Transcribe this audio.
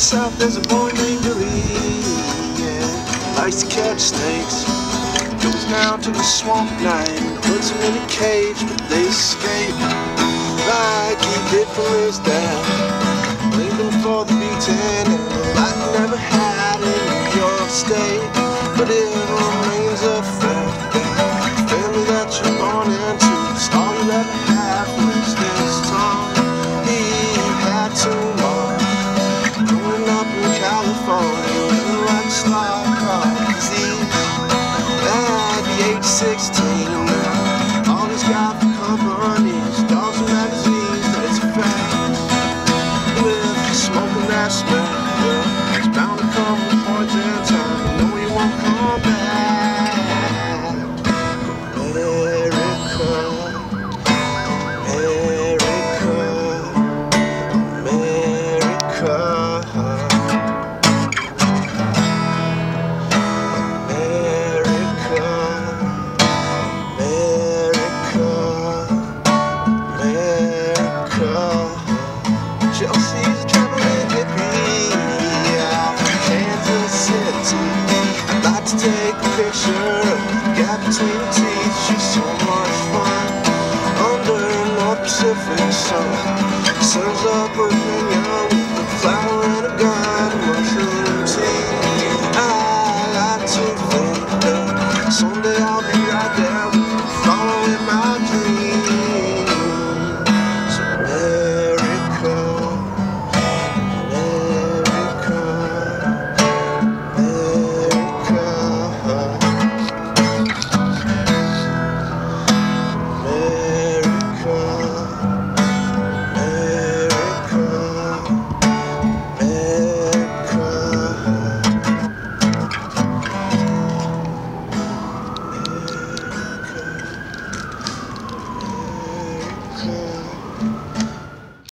south, there's a boy named Billy. Yeah, likes to catch snakes. Goes down to the swamp night puts them in a cage, but they escape. Like he did for his dad. Leaving for the beaten and the life never had in New York State. But it remains a fact car disease. At the age 16, all he's got for company picture gap between her teeth. She's so much fun under the North Pacific sun. Serves up her opinion